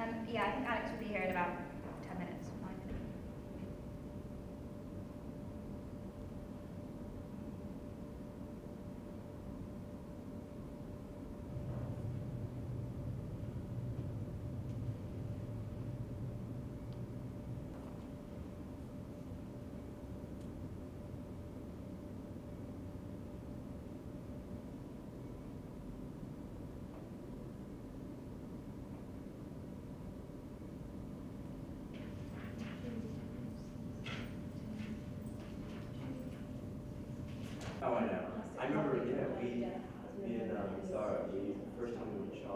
Um, yeah, I think Alex will be here in about Oh, I know. I remember, yeah, we, me and, um, Sarah, the first time we went shopping.